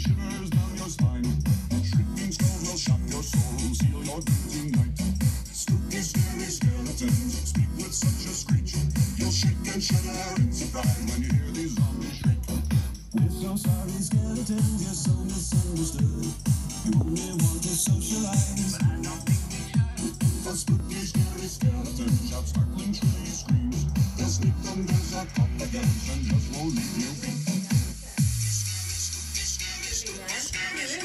shivers down your spine. The shrieking will shock your soul, seal your tonight. Spooky, scary skeletons speak with such a screech. You'll and shudder when you hear these sorry, skeletons, you're so misunderstood. You only want to socialize. But I don't think we should. Spooky, scary sparkling, screams. Just won't leave you yeah.